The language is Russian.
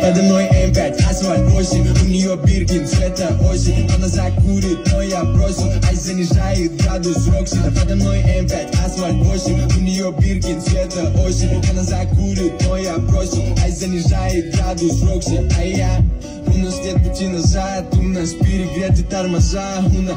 Подо мной M5, асфальт 8 У нее Биркин, цвета осень. Она закурит, но я бросил Ай занижает градус Рокси. Подо мной M5, асфальт 8 У нее Биркин, цвета осень. Она закурит, но я бросил Ай занижает градус Рокси. А я у нас нет пути назад, у нас перегреты тормоза, у нас